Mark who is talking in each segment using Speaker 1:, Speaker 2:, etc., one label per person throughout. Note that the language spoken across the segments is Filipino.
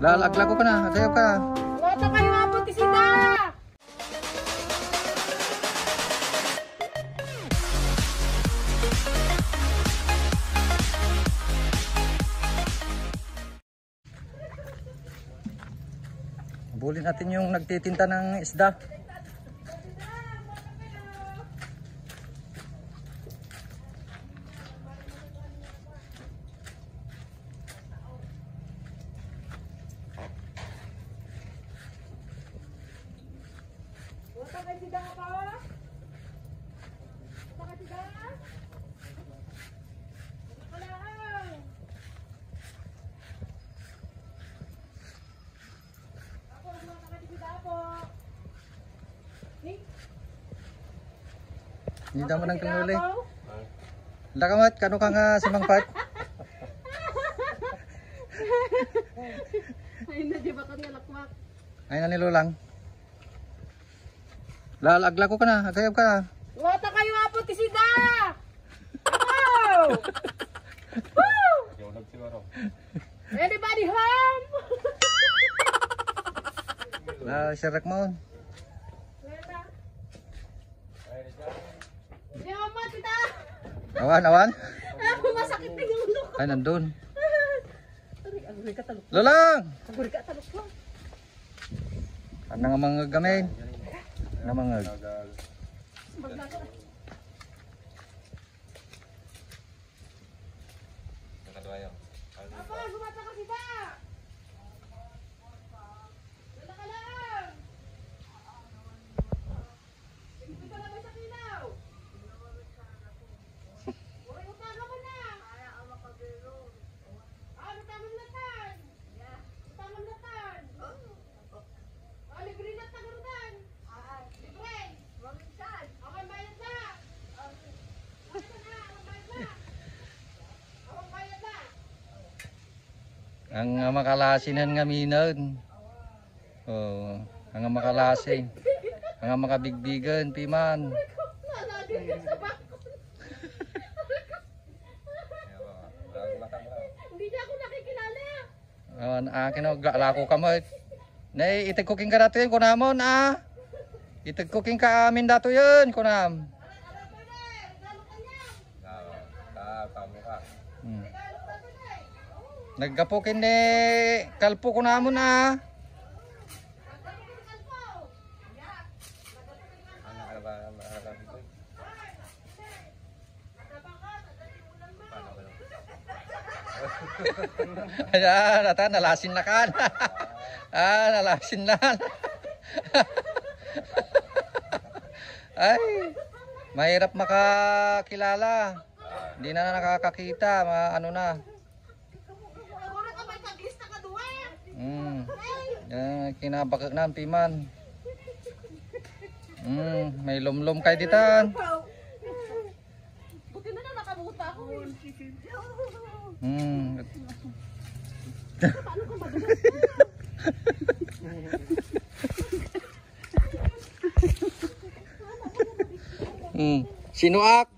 Speaker 1: Lalaglag ko ka na, agayaw ka.
Speaker 2: Wata kayo nga po, tisida!
Speaker 1: Bulin natin yung nagtitinta ng isda.
Speaker 2: Wata kayo sida ka pa? Wata kayo sida? Wala lang. Ako, wata kayo sida po. Ni?
Speaker 1: Hindi mo nang tunuli.
Speaker 2: Ako?
Speaker 1: Lakamat, kano ka nga si Mang Pat?
Speaker 2: Ay, na, di ba ka nalakwak?
Speaker 1: Ay na nilulang. Lalaglag ko ka na, agayaw ka na.
Speaker 2: Wata kayo nga po, tisida! Wow! Woo! Anybody home?
Speaker 1: Na, sirak mo.
Speaker 2: Di mama, tita!
Speaker 1: Awan, awan.
Speaker 2: Ako, masakit na yung ulo ko.
Speaker 1: Ay, nandun. Lulang!
Speaker 2: Agoy ka talok ko.
Speaker 1: Ano nga mga gamay? Ano mga...
Speaker 2: Maglaga. Apa, gumata ka sida! Wala ka lang! Hindi ka labay sa kilaw! Uray, utaga mo na! Ah, utangam latan! Utangam latan! Ah, libre na tagarutan! Libre! Awang bayad na! Basta na, awang bayad na! Awang bayad na!
Speaker 1: Ang uh, makalasinan nga minon. Oh, ang makalasi. Ang makabigbigan, piman.
Speaker 2: Hindi niya ako nakikilala.
Speaker 1: Awan, akin o, lako ka mo. Nay, itig cooking ka dato yun, kunamon, ah. Itig cooking ka amin dato yun, kunam. Hmm. Naggapukin ni kalpo kunamon, ah. Ayan, ata, nalasin na kan. ah, nalasin na. Ay, mahirap makakilala. Hindi na nakakakita, ma ano na.
Speaker 2: Ako na ka may kaglis na kaduwa.
Speaker 1: Mm. Yan, kinabakak na ang piman. Mm, may lumlum kay ditan.
Speaker 2: Buti na na nakabuta ako.
Speaker 1: Mm.
Speaker 2: Paano madulas?
Speaker 1: Mm. Sinuak.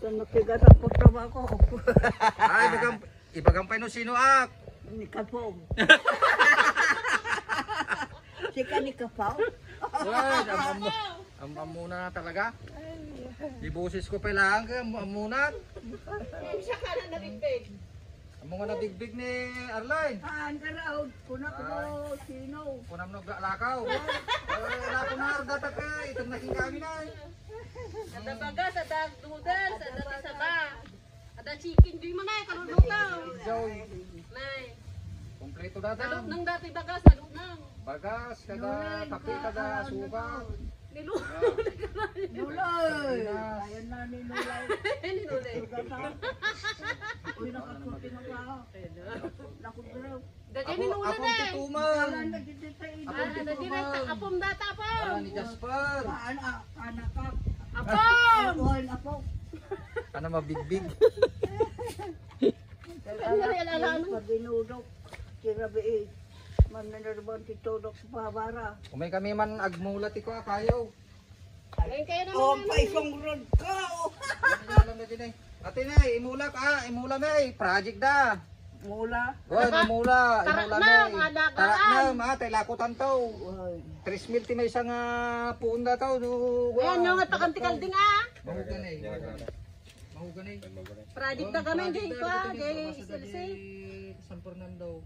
Speaker 3: Nagtigas ang putrawa ko.
Speaker 1: Ay, bagam ibagampay no sinuak.
Speaker 3: Ni Kapong. si ka ni Kapaw.
Speaker 1: Ay, am am am muna na talaga. Di boses ko pa lang kay am muna.
Speaker 2: Siya ka na narinig.
Speaker 1: Amo nga nabigbig ni Arline.
Speaker 3: Ah, ang karaw. Kuna ko sino.
Speaker 1: Kunam no lakaw. Ay, wala ko na data ka itong naking kami na.
Speaker 2: Ada bagas, ada noodles, ada tisaba. Ada chicken, di man ay kalulutaw.
Speaker 1: Joy,
Speaker 2: Nay,
Speaker 1: kompleto
Speaker 2: nalot
Speaker 1: data.
Speaker 2: nang dati bagas, nalot nang.
Speaker 1: Bagas kada kape kada suka.
Speaker 2: Niluto
Speaker 3: Nulay. Ayan na ni Nulay.
Speaker 2: Nilulay.
Speaker 3: Uy, nakakuti na ka. Nakudraw.
Speaker 2: Dati
Speaker 1: Ako
Speaker 2: nilulay
Speaker 1: ako
Speaker 2: na.
Speaker 3: na ina.
Speaker 2: Ah, ada direct apom data
Speaker 1: Ah,
Speaker 2: apom.
Speaker 1: ni Jasper.
Speaker 3: Anak, anak ka.
Speaker 2: Apom.
Speaker 3: Oil, apo.
Speaker 1: Ano mabigbig?
Speaker 2: Ano na yan, alam?
Speaker 3: Pabinudok. Sirabi eh. Mananarban si Todok sa Pabara.
Speaker 1: Umay kami man agmulat iko kayo.
Speaker 2: Ngayon kayo naman.
Speaker 3: Oh, pa isang rod ka. oh.
Speaker 1: Alam na din eh. Ate na, imulak ah, imula may project da.
Speaker 3: Mula.
Speaker 1: Imula.
Speaker 2: Tara
Speaker 1: Imula
Speaker 2: na,
Speaker 1: may.
Speaker 2: mga dagaan.
Speaker 1: Tara na, mga tailakutan to. 3 mil ti may isang uh, puunda to. Du,
Speaker 2: Ayan yung pakantikalding ah.
Speaker 1: Mahugan eh. Mahugan eh.
Speaker 2: Project na kami, di pa. Di isilsi.
Speaker 1: San Fernando.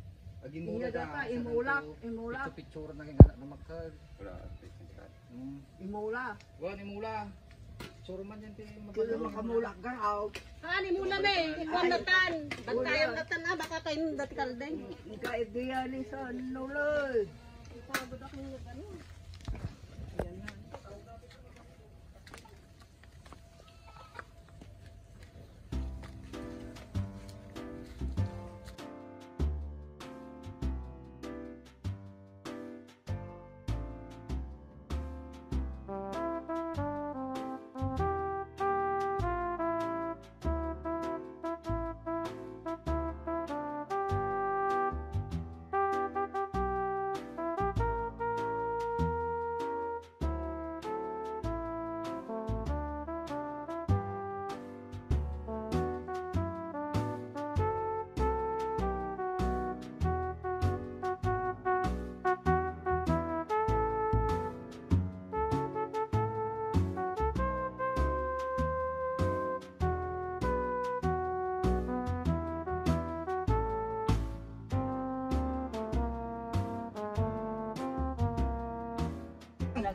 Speaker 1: Agin
Speaker 3: Iya
Speaker 1: mula
Speaker 3: da pa, imula. Imula.
Speaker 1: Picture na yung anak na magkal. Hmm.
Speaker 3: Imula.
Speaker 1: Wan, imula. Suro man yan ti
Speaker 3: Kaya makamula ka raw.
Speaker 2: Ani mula na eh. Ikuan natan. Bantayan natan ah. Baka kayo dati kalding.
Speaker 3: Ikaibiyali sa nuloy.
Speaker 2: Pagod ako yung ano.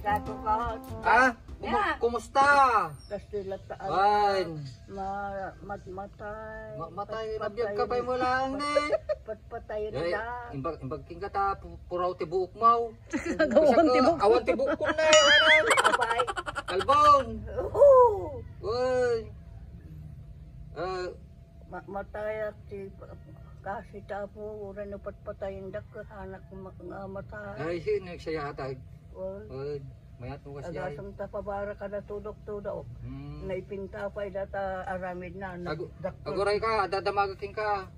Speaker 3: Nagatukat.
Speaker 1: Ah, kumu- kumusta?
Speaker 3: Tas sila sa
Speaker 1: Wan.
Speaker 3: ma matmatay.
Speaker 1: Ma- Matay, rabyag ka pa mo lang ni.
Speaker 3: Patpatay na da.
Speaker 1: imbag imbag king kata pu- puraw ti buok mau. Awan ti buok. Awan ti buok ko na.
Speaker 3: Abay.
Speaker 1: Kalbong.
Speaker 3: Oh!
Speaker 1: Uy.
Speaker 3: Ma- matay at si kasi tapo ura na patpatayin dak anak matay.
Speaker 1: ay si nagsaya atay. Uy, mayat mo kasi ay.
Speaker 3: agasang tapabara ka na tudok-tudok.
Speaker 1: Hmm.
Speaker 3: Naipinta pa data aramid na. Nagdakto.
Speaker 1: Aguray ka, ada damagaking ka.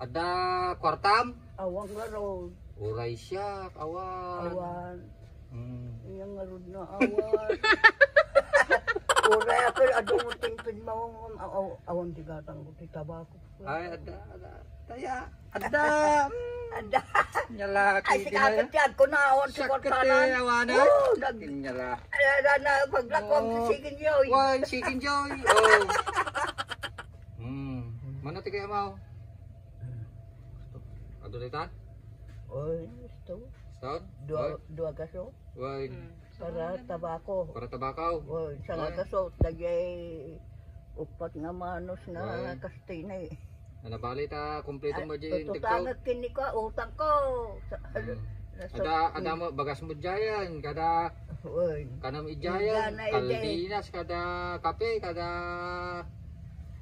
Speaker 1: Ada kwartam.
Speaker 3: Awang nga road.
Speaker 1: Uray siya, awan.
Speaker 3: Awan.
Speaker 1: Hmm.
Speaker 3: Iyang nga na awan. Uray ako, adong mo tingpid mo. aw- Awan di gatang ko, ti tabako.
Speaker 1: Ay, ada, ada. Taya, ada.
Speaker 3: Ada.
Speaker 1: Nyalaki.
Speaker 3: Ay, si kakatyan ko na awan si
Speaker 1: Sakit
Speaker 3: Kortanan.
Speaker 1: eh, awana.
Speaker 3: Oh, nag...
Speaker 1: Nyala.
Speaker 3: Ala na, paglakwang
Speaker 1: Oh.
Speaker 3: si Sigin yoy.
Speaker 1: One chicken joy. Oh. Hmm. Mana ti kaya mau? Ado dita?
Speaker 3: Oy, gusto.
Speaker 1: Stone?
Speaker 3: Dua, dua kaso.
Speaker 1: Why?
Speaker 3: Para tabako.
Speaker 1: Para tabakaw.
Speaker 3: Oy, sa kaso, dagay upat nga manos na kastina eh.
Speaker 1: Ano bali ta kompleto mo di tiktok.
Speaker 3: Kini ko, utang ko.
Speaker 1: Ada ada mo bagas mo jayan kada kanam ijayan kaldinas kada kape kada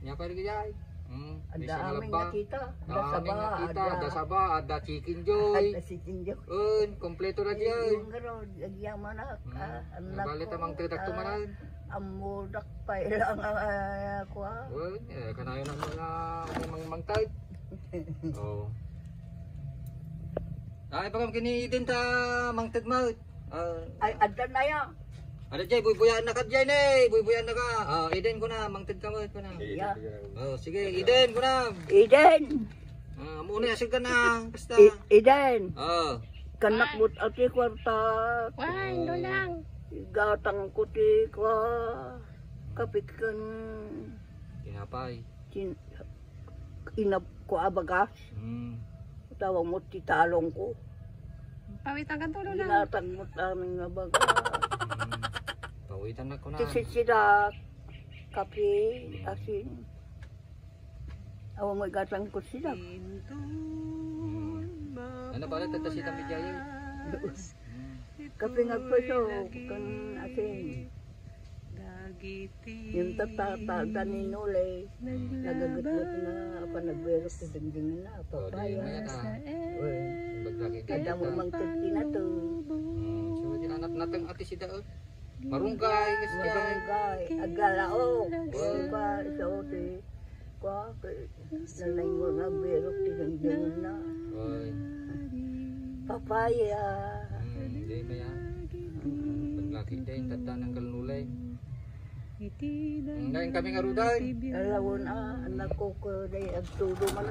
Speaker 1: nyapa lagi jay. Hmm.
Speaker 3: Ada
Speaker 1: bisa
Speaker 3: aming
Speaker 1: malaba.
Speaker 3: nakita. Ada
Speaker 1: Ada
Speaker 3: saba,
Speaker 1: nakita,
Speaker 3: ada,
Speaker 1: ada saba, ada chicken joy.
Speaker 3: ada si Kinjo.
Speaker 1: Un, kompleto na diyan.
Speaker 3: Yung garo, lagyan mo na.
Speaker 1: Hmm.
Speaker 3: ah, anak
Speaker 1: Bali
Speaker 3: ko,
Speaker 1: tamang tridak
Speaker 3: ah,
Speaker 1: tumanan.
Speaker 3: Amudak pa ilang ah, ko ah.
Speaker 1: Un, eh kanayo na mga mang mang type. Oh. Ay pagam kini din ta mang mo. Ah,
Speaker 3: Ay, ada na yan.
Speaker 1: Ada jay buy-buyan na ka jay ne, buy-buyan na ka. Ah, iden ko na mang ted ka mo ko na.
Speaker 3: Yeah.
Speaker 1: Oh, sige, iden ko na.
Speaker 3: Iden!
Speaker 1: Ah, muna asig ka na. Basta.
Speaker 3: I- Iden!
Speaker 1: Oh.
Speaker 3: Kanak mo't ati kwarta.
Speaker 2: Why, no lang.
Speaker 3: Gatang ko ti kwa. Kapikan.
Speaker 1: Kinapay.
Speaker 3: Tin, inap ko abagas.
Speaker 1: Hmm.
Speaker 3: Tawag mo ti talong ko.
Speaker 2: Pawitan ka tulo lang.
Speaker 3: Ginatang mo aming abagas.
Speaker 1: Hmm. Pawitan na ko na.
Speaker 3: Ti sila kape, asin. Awa mo gatang ko sila.
Speaker 1: Ano pala tata si Tami Jaya?
Speaker 3: Kape nga po so, kan asin. Yung tatatata ni Nole, nagagatlat na apa nagberok sa dingding na, papaya. Kada mo mang tagti na to.
Speaker 1: So, anak natang ati si Daot. Marunggay dyan.
Speaker 3: Marunggay, agalao. Marunggay, sa ote. Kwa, nalay mo na berok sa dingding na. Papaya.
Speaker 1: Hmm. Di mo yan. Baglagi din tata ng kalnulay. Ngayon kami nga ruday.
Speaker 3: Alawon ah, anak ko ko day agtudo man.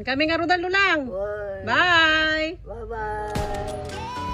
Speaker 2: Kami nga rudan lulang.
Speaker 3: Oy.
Speaker 2: Bye!
Speaker 3: Bye-bye.